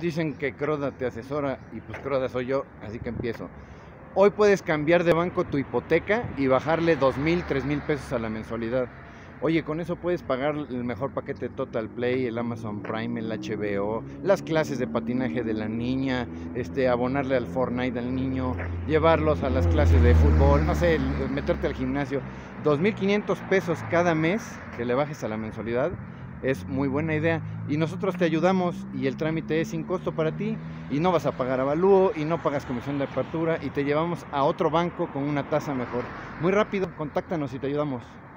Dicen que Croda te asesora y pues Croda soy yo, así que empiezo. Hoy puedes cambiar de banco tu hipoteca y bajarle dos mil, tres mil pesos a la mensualidad. Oye, con eso puedes pagar el mejor paquete Total Play, el Amazon Prime, el HBO, las clases de patinaje de la niña, este, abonarle al Fortnite al niño, llevarlos a las clases de fútbol, no sé, meterte al gimnasio. 2.500 pesos cada mes que le bajes a la mensualidad es muy buena idea y nosotros te ayudamos y el trámite es sin costo para ti y no vas a pagar avalúo y no pagas comisión de apertura y te llevamos a otro banco con una tasa mejor. Muy rápido, contáctanos y te ayudamos.